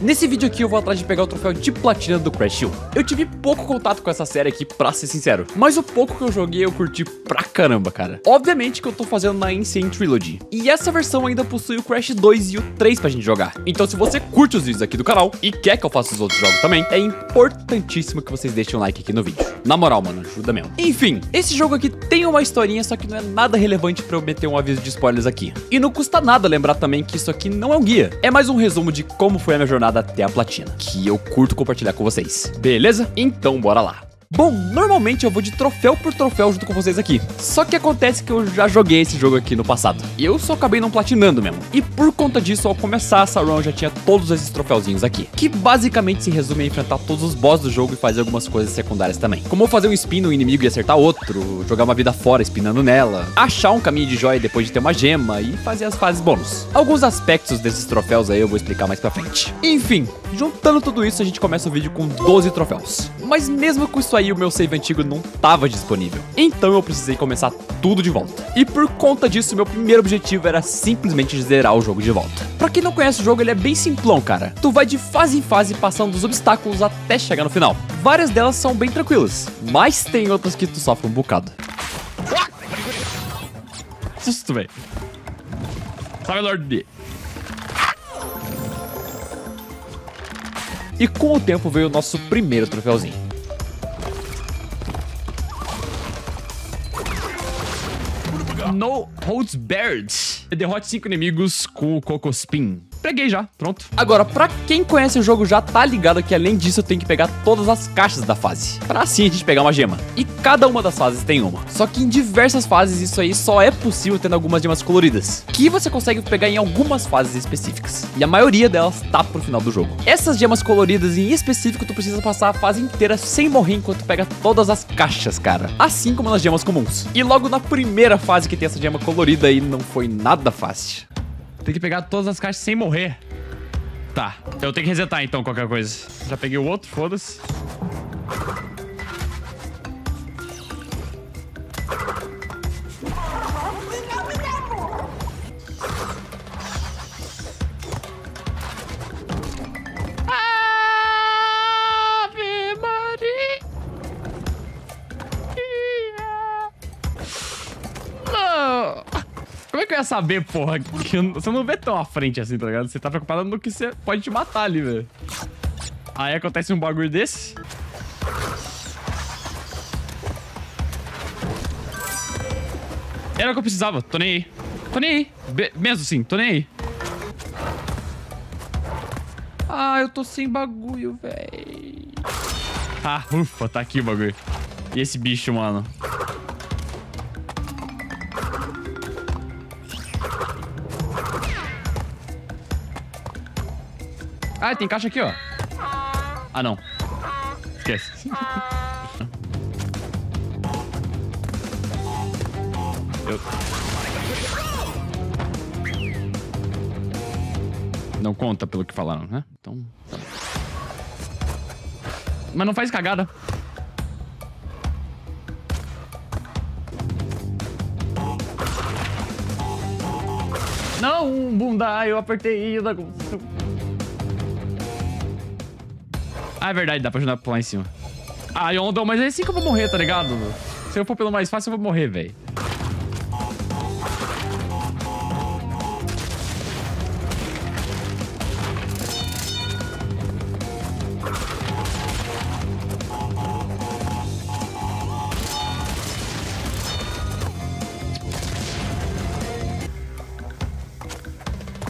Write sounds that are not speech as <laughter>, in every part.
Nesse vídeo aqui eu vou atrás de pegar o troféu de platina do Crash 1. Eu tive pouco contato com essa série aqui, pra ser sincero, mas o pouco que eu joguei eu curti pra caramba, cara. Obviamente que eu tô fazendo na Insane Trilogy, e essa versão ainda possui o Crash 2 e o 3 pra gente jogar. Então se você curte os vídeos aqui do canal e quer que eu faça os outros jogos também, é importantíssimo que vocês deixem um like aqui no vídeo. Na moral, mano, ajuda mesmo. Enfim, esse jogo aqui tem uma historinha, só que não é nada relevante pra eu meter um aviso de spoilers aqui. E não custa nada lembrar também que isso aqui não é um guia, é mais um resumo de como foi a minha jornada até a platina, que eu curto compartilhar com vocês. Beleza? Então bora lá. Bom, normalmente eu vou de troféu por troféu junto com vocês aqui. Só que acontece que eu já joguei esse jogo aqui no passado. E eu só acabei não platinando mesmo. E por conta disso, ao começar essa run, eu já tinha todos esses troféuzinhos aqui. Que basicamente se resume a enfrentar todos os boss do jogo e fazer algumas coisas secundárias também. Como fazer um spin no inimigo e acertar outro, jogar uma vida fora spinando nela, achar um caminho de joia depois de ter uma gema e fazer as fases bônus. Alguns aspectos desses troféus aí eu vou explicar mais pra frente. Enfim, juntando tudo isso, a gente começa o vídeo com 12 troféus. Mas mesmo com isso aí, o meu save antigo não estava disponível. Então eu precisei começar tudo de volta. E por conta disso, meu primeiro objetivo era simplesmente zerar o jogo de volta. Pra quem não conhece o jogo, ele é bem simplão, cara. Tu vai de fase em fase passando os obstáculos até chegar no final. Várias delas são bem tranquilas, mas tem outras que tu sofre um bocado. Susto, velho. Sabe, Lord E com o tempo veio o nosso primeiro troféuzinho. No Holds Barred. Derrote 5 inimigos com o Cocospin. Peguei já, pronto. Agora, pra quem conhece o jogo já tá ligado que além disso eu tenho que pegar todas as caixas da fase. Pra assim a gente pegar uma gema. E cada uma das fases tem uma. Só que em diversas fases isso aí só é possível tendo algumas gemas coloridas. Que você consegue pegar em algumas fases específicas. E a maioria delas tá pro final do jogo. Essas gemas coloridas em específico tu precisa passar a fase inteira sem morrer enquanto pega todas as caixas, cara. Assim como nas gemas comuns. E logo na primeira fase que tem essa gema colorida aí não foi nada fácil. Tem que pegar todas as caixas sem morrer. Tá. Eu tenho que resetar, então, qualquer coisa. Já peguei o outro, foda-se. Ia saber, porra? Que você não vê tão à frente assim, tá ligado? Você tá preocupado no que você pode te matar ali, velho. Aí acontece um bagulho desse. Era o que eu precisava. Tô nem aí. Tô nem aí. Be mesmo assim, tô nem aí. Ah, eu tô sem bagulho, velho. Ah, ufa, tá aqui o bagulho. E esse bicho, mano? Ah, tem caixa aqui, ó. Ah, não. Esquece. Eu... Não conta pelo que falaram, né? Então... Tá. Mas não faz cagada. Não, bunda, eu apertei o negócio. Ah, é verdade, dá pra ajudar pra lá em cima. Ah, Yondon, mas é assim que eu vou morrer, tá ligado? Se eu for pelo mais fácil, eu vou morrer, velho.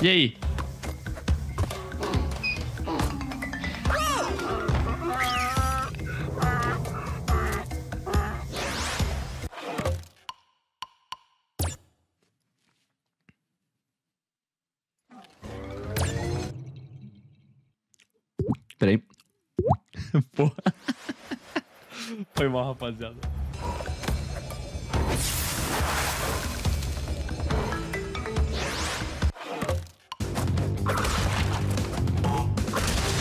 E aí? Mal, rapaziada.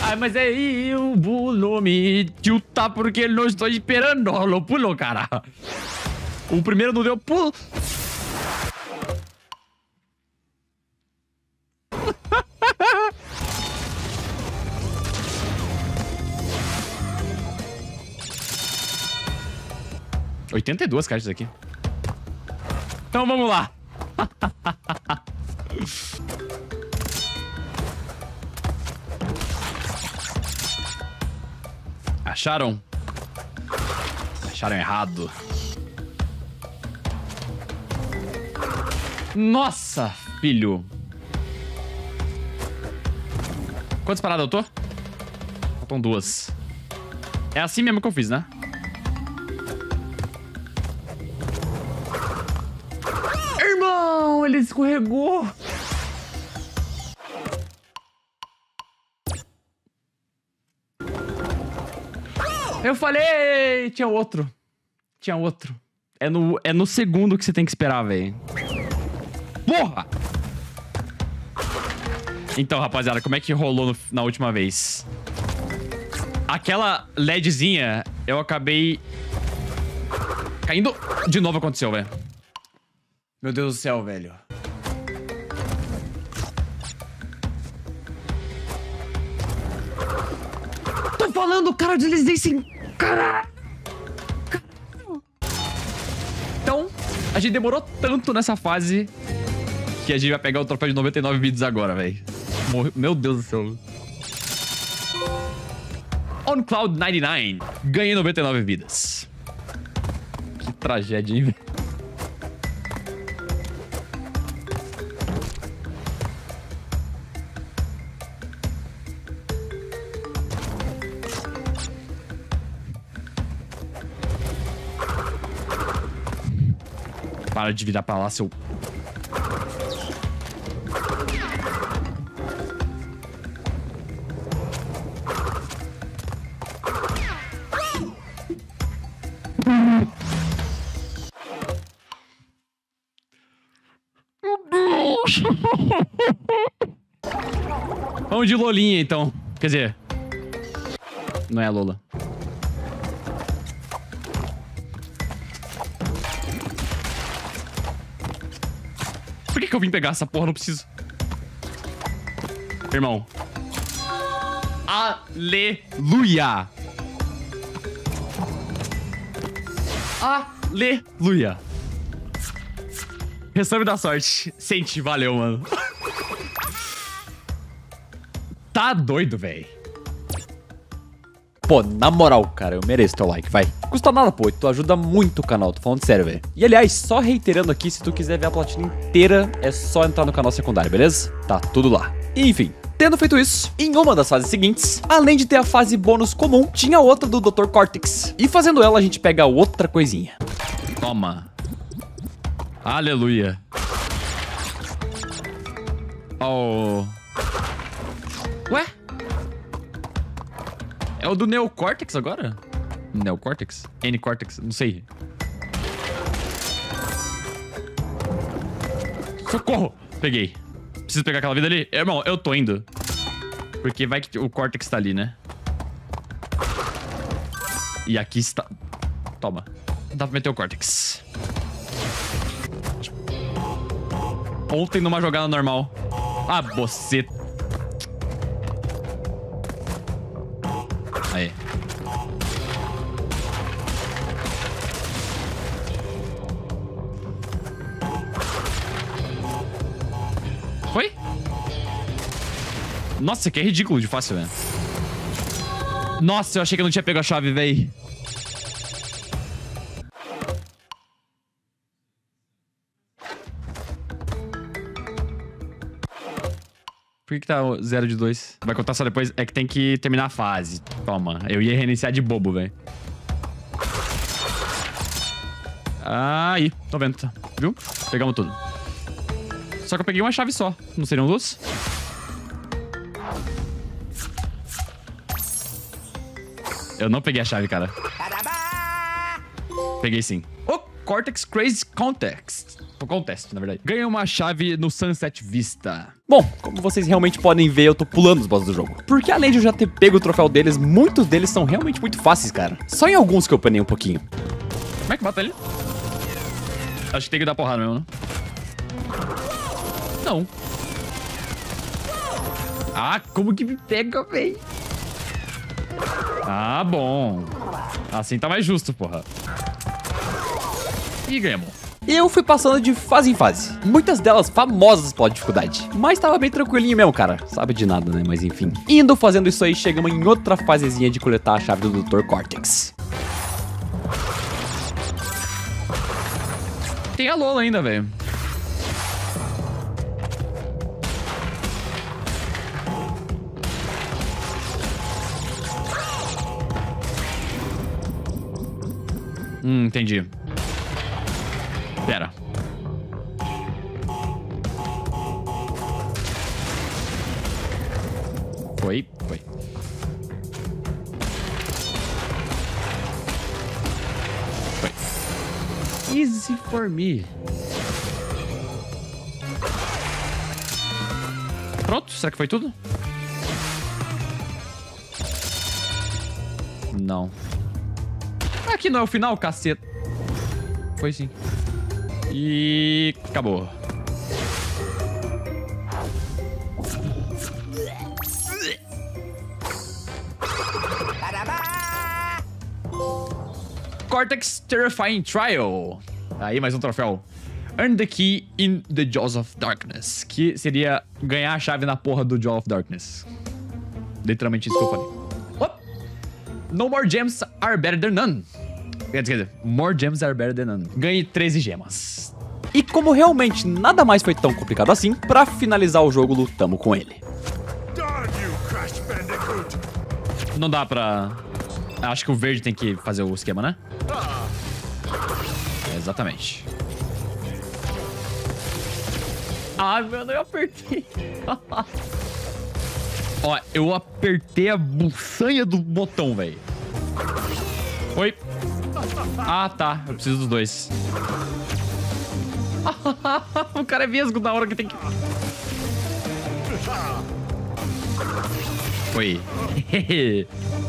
Ai, mas aí o Bulo me tilta porque ele não estou esperando o pulo, cara. O primeiro não deu pulo. 82 caixas aqui. Então vamos lá. <laughs> Acharam? Acharam errado. Nossa, filho. Quantas paradas eu tô? Faltam duas. É assim mesmo que eu fiz, né? Escorregou. Eu falei, tinha outro. Tinha outro. É no, é no segundo que você tem que esperar, velho. Porra! Então, rapaziada, como é que rolou no, na última vez? Aquela LEDzinha, eu acabei... Caindo... De novo aconteceu, velho. Meu Deus do céu, velho. Cara, deslizei sem... Cara... Então, a gente demorou tanto nessa fase que a gente vai pegar o troféu de 99 bits agora, velho. Meu Deus do céu. On Cloud 99. Ganhei 99 vidas. Que tragédia, hein, velho? De virar pra lá, seu... Vamos de Lolinha, então. Quer dizer... Não é a Lola. Por que, que eu vim pegar essa porra? Não preciso. Irmão. Aleluia. Aleluia. Restante da sorte. Sente, valeu, mano. tá doido, velho. Pô, na moral, cara, eu mereço teu like, vai. Custa nada, pô, tu ajuda muito o canal, tô falando sério, velho. E aliás, só reiterando aqui, se tu quiser ver a platina inteira, é só entrar no canal secundário, beleza? Tá tudo lá. Enfim, Tendo feito isso, em uma das fases seguintes, além de ter a fase bônus comum, tinha outra do Dr. Cortex. E fazendo ela, a gente pega outra coisinha. Toma. Aleluia. Oh. Ué? É o do Neocortex agora? Neocortex? N-Cortex? Não sei. Socorro! Peguei. Preciso pegar aquela vida ali? Irmão, eu tô indo. Porque vai que o Cortex tá ali, né? E aqui está... Toma. Dá pra meter o Cortex. Ontem numa jogada normal. Ah, você... Nossa, que é ridículo de fácil, velho. Nossa, eu achei que eu não tinha pego a chave, velho. Por que, que tá 0 de 2? Vai contar só depois. É que tem que terminar a fase. Toma. Eu ia reiniciar de bobo, velho. Aí. Tô vendo. Tá. Viu? Pegamos tudo. Só que eu peguei uma chave só. Não seriam duas? Eu não peguei a chave, cara. Peguei sim. O Cortex Crazy Context. Contest, na verdade. Ganhei uma chave no Sunset Vista. Bom, como vocês realmente podem ver, eu tô pulando os bosses do jogo. Porque além de eu já ter pego o troféu deles, muitos deles são realmente muito fáceis, cara. Só em alguns que eu panei um pouquinho. Como é que mata ele? Acho que tem que dar porrada mesmo, né? Não. Ah, como que me pega, véi? Ah, bom. Assim tá mais justo, porra. E ganhamos. Eu fui passando de fase em fase. Muitas delas famosas pela dificuldade. Mas tava bem tranquilinho mesmo, cara. Sabe de nada, né? Mas enfim. Indo fazendo isso aí, chegamos em outra fasezinha de coletar a chave do Dr. Cortex. Tem a Lola ainda, velho. Hum, entendi. Pera. Foi, foi. Foi. Easy for me. Pronto, será que foi tudo? Não. Aqui não é o final, caceta. Foi sim. E acabou. Cortex Terrifying Trial. Aí, mais um troféu. Earn the key in the Jaws of Darkness. Que seria ganhar a chave na porra do Jaws of Darkness. Literalmente isso que eu falei. Oh! No more gems are better than none. Quer dizer, more gems are better than none. Ganhei 13 gemas. E como realmente nada mais foi tão complicado assim, pra finalizar o jogo lutamos com ele. Não dá pra... Acho que o verde tem que fazer o esquema, né? É, exatamente. Ah, mano, eu apertei. <laughs> Ó, eu apertei a buçanha do botão, velho. Oi. Ah, tá. Eu preciso dos dois. <laughs> o cara é vesgo na hora que tem que... Foi. <laughs>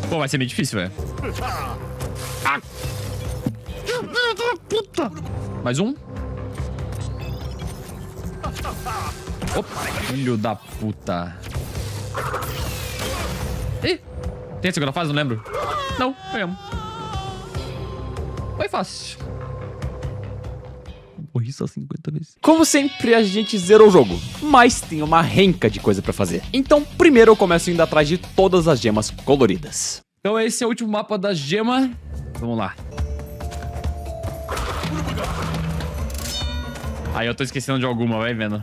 Pô, vai ser meio difícil, velho. Ah. Puta. Mais um. Opa, filho da puta. Ih, tem a segunda fase? Não lembro. Não, ganhamos. Foi fácil. Morri só 50 vezes. Como sempre, a gente zerou o jogo, mas tem uma renca de coisa pra fazer. Então, primeiro eu começo indo atrás de todas as gemas coloridas. Então esse é o último mapa da gema. Vamos lá. Aí eu tô esquecendo de alguma, vai vendo.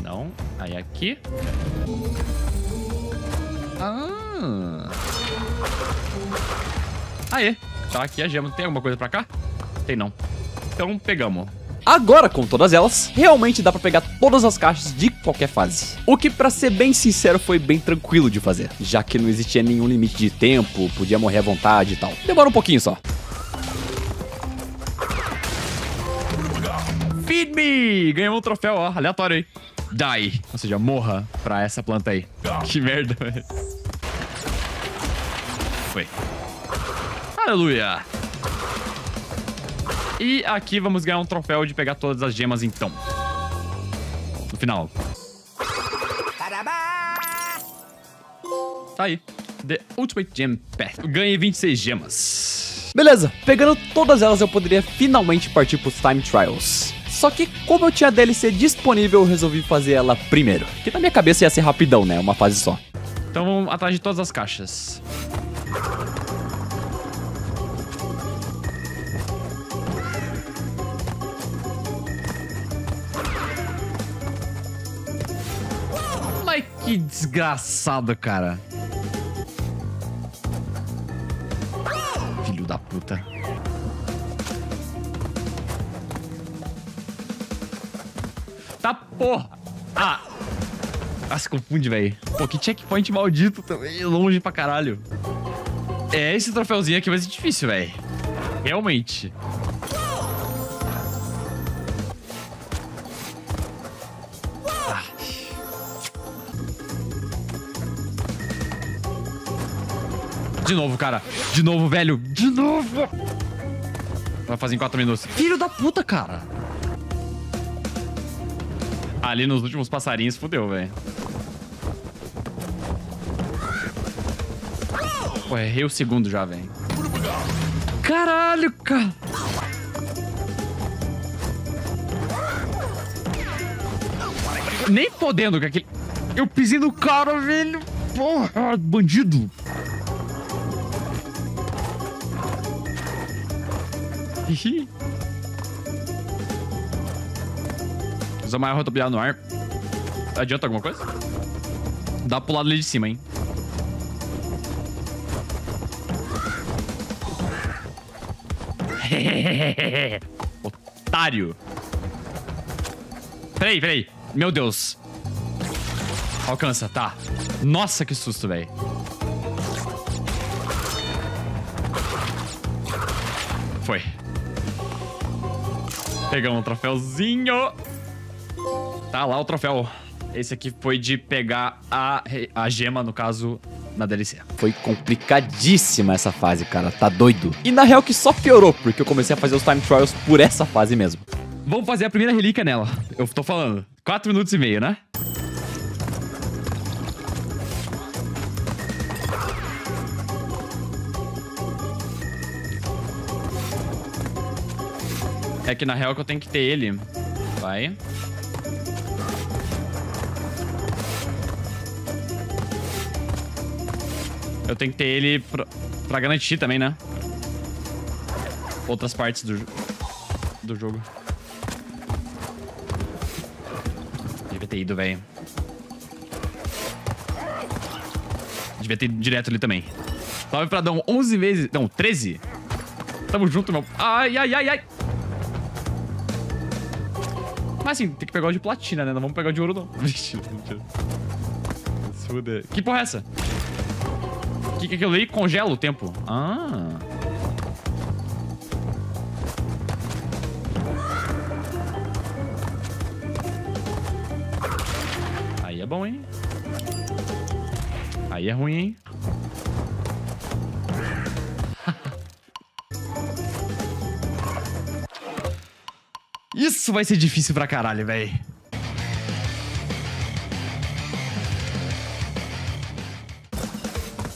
Não. Aí aqui. Ah. Aê. Tá aqui a gema. Tem alguma coisa pra cá? Tem não. Então pegamos. Agora, com todas elas, realmente dá pra pegar todas as caixas de qualquer fase. O que, pra ser bem sincero, foi bem tranquilo de fazer, já que não existia nenhum limite de tempo, podia morrer à vontade e tal. Demora um pouquinho só. Feed me! Ganhamos um troféu, ó, aleatório aí. Die, ou seja, morra pra essa planta aí. Que merda, velho. Foi. Aleluia! E aqui vamos ganhar um troféu de pegar todas as gemas, então. No final. Tá aí. The Ultimate Gem Path. Ganhei 26 gemas. Beleza, pegando todas elas eu poderia finalmente partir pros Time Trials. Só que como eu tinha DLC disponível, eu resolvi fazer ela primeiro. Que na minha cabeça ia ser rapidão, né? Uma fase só. Então vamos atrás de todas as caixas. Que desgraçado, cara. Filho da puta. Tá porra. Ah. Ah, se confunde, velho. Pô, que checkpoint maldito também. Longe pra caralho. É, esse troféuzinho aqui vai ser difícil, velho. Realmente. De novo, cara. De novo, velho. De novo. Vai fazer em 4 minutos. Filho da puta, cara. Ali nos últimos passarinhos, fudeu, velho. Pô, errei o segundo já, velho. Caralho! Cara. Nem podendo com aquele... Eu pisei no cara, velho. Porra, bandido. Usa mais rodopiar no ar. Adianta alguma coisa? Dá pro lado ali de cima, hein? <laughs> Otário. Peraí, peraí. Meu Deus. Alcança, tá. Nossa, que susto, velho. Pegamos um troféuzinho. Tá lá o troféu. Esse aqui foi de pegar a, a gema, no caso, na DLC. Foi complicadíssima essa fase, cara. Tá doido. E na real que só piorou, porque eu comecei a fazer os time trials por essa fase mesmo. Vamos fazer a primeira relíquia nela. Eu tô falando. 4 minutos e meio, né? É que na real que eu tenho que ter ele. Vai. Eu tenho que ter ele pra, pra garantir também, né? Outras partes do, do jogo. Devia ter ido, velho. Devia ter ido direto ali também. Salve pra Dão 11 vezes... Não, 13. Tamo junto, meu... Ai, ai, ai, ai. Mas assim, tem que pegar o de platina, né? Não vamos pegar o de ouro, não. <laughs> Vixe, Que porra é essa? que, que aquilo ali congela o tempo? Ah. Aí é bom, hein? Aí é ruim, hein? Isso vai ser difícil pra caralho, velho.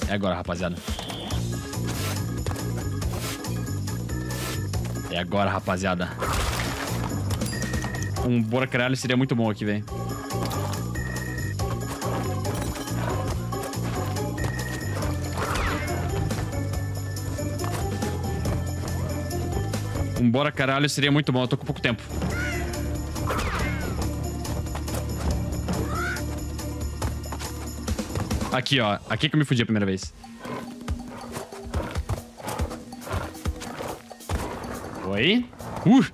É agora, rapaziada. É agora, rapaziada. Um Bora Caralho seria muito bom aqui, velho. Um Bora Caralho seria muito bom. Eu tô com pouco tempo. Aqui, ó. Aqui que eu me fudi a primeira vez. Oi? Uh!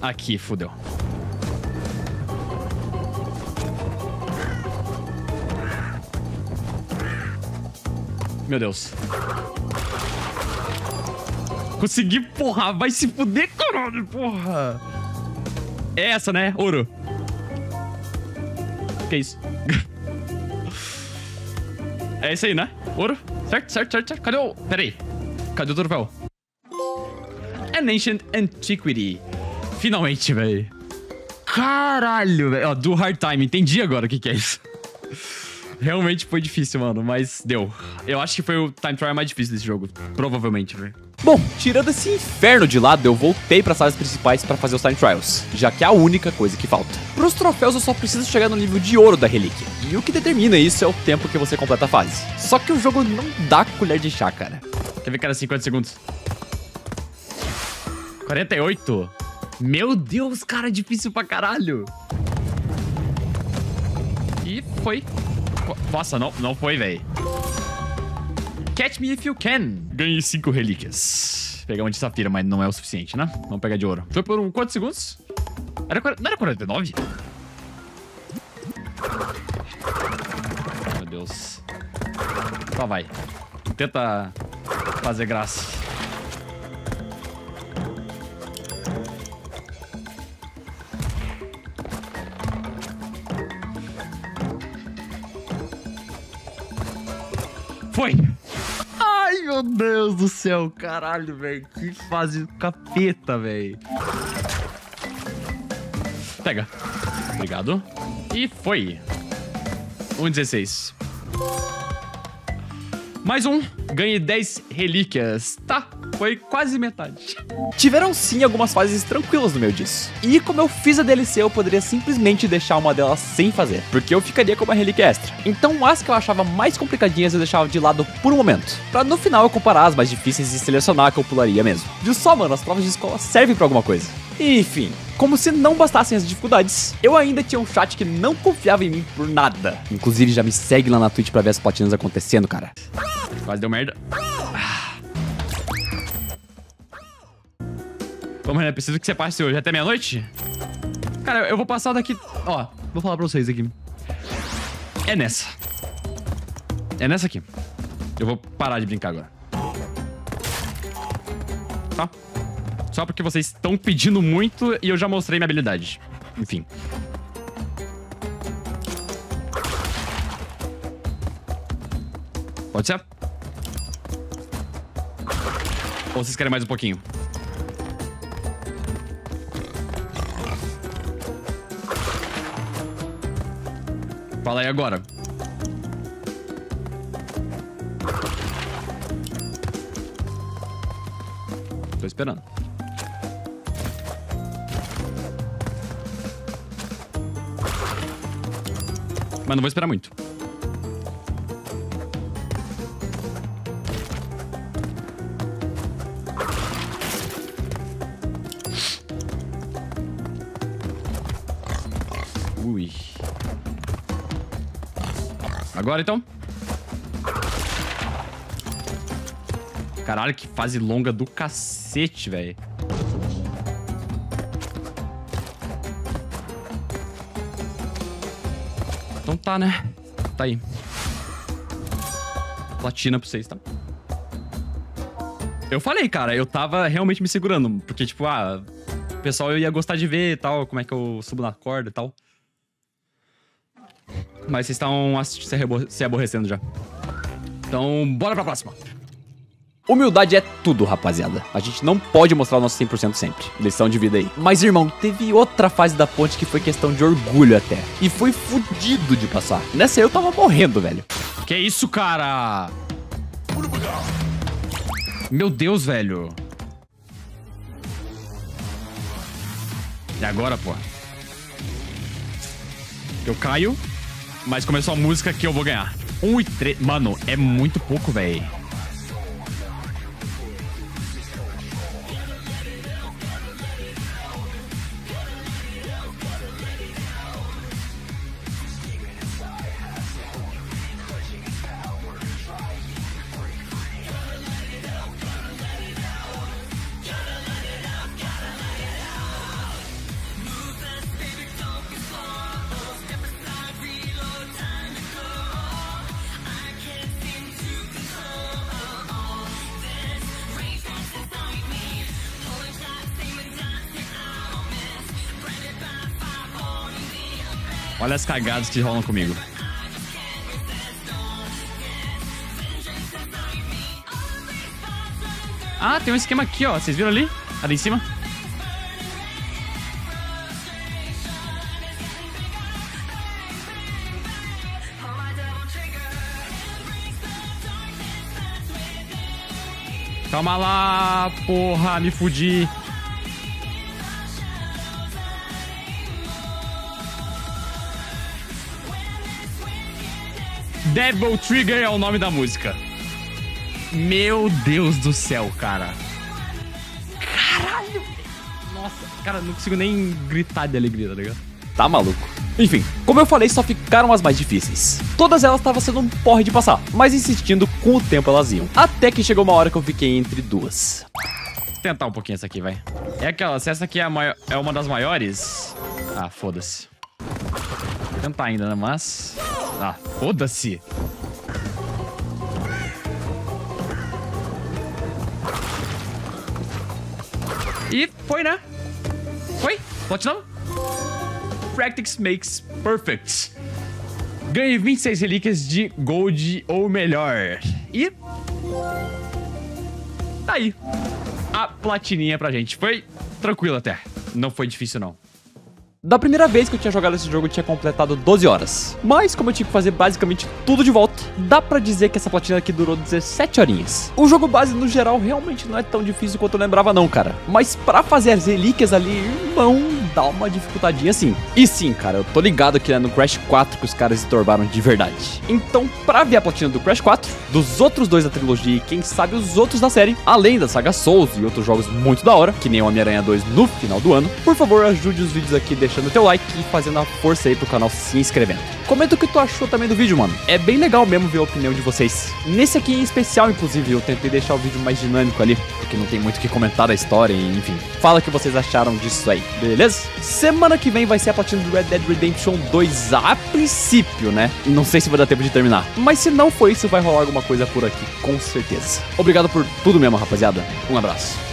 Aqui, fudeu. Meu Deus. Consegui, porra. Vai se fuder, caralho, porra. É essa, né? Ouro. Que isso? é isso aí, né? Ouro. Certo, certo, certo, certo. Cadê o... Pera aí. Cadê o troféu? An Ancient Antiquity. Finalmente, velho. Caralho, velho. Ó, do Hard Time. Entendi agora o que que é isso. Realmente foi difícil, mano, mas deu. Eu acho que foi o time trial mais difícil desse jogo. Provavelmente, velho. Bom, tirando esse inferno de lado, eu voltei para as salas principais para fazer os time trials, já que é a única coisa que falta. Para os troféus eu só preciso chegar no nível de ouro da relíquia, e o que determina isso é o tempo que você completa a fase. Só que o jogo não dá colher de chá, cara. Quer ver, cara, 50 segundos? 48? Meu Deus, cara, difícil pra caralho. E foi. Nossa, não, não foi, velho. Catch Me If You Can. Ganhei 5 relíquias. Pegar uma de safira, mas não é o suficiente, né? Vamos pegar de ouro. Foi por quantos segundos? Era, não era 49? Meu Deus. Só vai. Tenta fazer graça. Foi! Meu Deus do céu, caralho, velho. Que fase capeta, velho. Pega. Obrigado. E foi. 1,16. Mais um. Ganhei 10 relíquias. Tá, foi quase metade. Tiveram sim algumas fases tranquilas no meio disso. E como eu fiz a DLC, eu poderia simplesmente deixar uma delas sem fazer, porque eu ficaria com uma relíquia extra. Então as que eu achava mais complicadinhas eu deixava de lado por um momento, pra no final eu comparar as mais difíceis e selecionar a que eu pularia mesmo. Viu só, mano, as provas de escola servem pra alguma coisa. Enfim, como se não bastassem as dificuldades, eu ainda tinha um chat que não confiava em mim por nada. Inclusive, já me segue lá na Twitch pra ver as platinas acontecendo, cara. Quase deu merda. Ah. Vamos, Renan, preciso que você passe hoje até meia-noite? Cara, eu vou passar daqui... Ó, vou falar pra vocês aqui. É nessa. É nessa aqui. Eu vou parar de brincar agora. Tá? Só porque vocês estão pedindo muito e eu já mostrei minha habilidade. Enfim. Pode ser? Ou vocês querem mais um pouquinho? Fala aí agora. Tô esperando. Mas não vou esperar muito. Agora então. Caralho, que fase longa do cacete, velho. Então tá, né? Tá aí. Platina pra vocês, tá? Eu falei, cara, eu tava realmente me segurando. Porque, tipo, ah, o pessoal ia gostar de ver e tal, como é que eu subo na corda e tal. Mas vocês estão se aborrecendo já. Então, bora pra próxima. Humildade é tudo, rapaziada. A gente não pode mostrar o nosso 100% sempre. Lição de vida aí. Mas, irmão, teve outra fase da ponte que foi questão de orgulho até. E foi fudido de passar. Nessa eu tava morrendo, velho. Que isso, cara? Meu Deus, velho. E agora, pô? Eu caio, mas começou a música que eu vou ganhar. 1 e 3. Mano, é muito pouco, velho. Olha as cagadas que rolam comigo. Ah, tem um esquema aqui, ó. Vocês viram ali? Ali em cima? Calma lá, porra, me fudi. Devil Trigger é o nome da música. Meu Deus do céu, cara. Caralho. Nossa, cara, não consigo nem gritar de alegria, tá ligado? Tá maluco. Enfim, como eu falei, só ficaram as mais difíceis. Todas elas estavam sendo um porre de passar, mas insistindo, com o tempo elas iam. Até que chegou uma hora que eu fiquei entre duas. Vou tentar um pouquinho essa aqui, vai. É aquela, se essa aqui é, a maior, é uma das maiores... Ah, foda-se. Vou tentar ainda, né, mas... Ah, foda-se. E foi, né? Foi? Platinum? Practice makes perfect. Ganhei 26 relíquias de gold ou melhor. E... Tá aí. A platininha pra gente. Foi tranquilo até. Não foi difícil, não. Da primeira vez que eu tinha jogado esse jogo, eu tinha completado 12 horas. Mas, como eu tive que fazer basicamente tudo de volta, dá pra dizer que essa platina aqui durou 17 horinhas. O jogo base, no geral, realmente não é tão difícil quanto eu lembrava não, cara. Mas pra fazer as relíquias ali, irmão, dá uma dificultadinha assim. E sim, cara, eu tô ligado que é no Crash 4 que os caras estorbaram de verdade. Então, pra ver a platina do Crash 4, dos outros dois da trilogia e quem sabe os outros da série, além da saga Souls e outros jogos muito da hora, que nem o Homem-Aranha 2 no final do ano, por favor, ajude os vídeos aqui deixando teu like e fazendo a força aí pro canal se inscrevendo. Comenta o que tu achou também do vídeo, mano. É bem legal mesmo ver a opinião de vocês. Nesse aqui em especial, inclusive, eu tentei deixar o vídeo mais dinâmico ali, porque não tem muito o que comentar da história e enfim. Fala o que vocês acharam disso aí, beleza? Semana que vem vai ser a platina do Red Dead Redemption 2 a princípio, né? Não sei se vai dar tempo de terminar. Mas se não for isso, vai rolar alguma coisa por aqui, com certeza. Obrigado por tudo mesmo, rapaziada. Um abraço.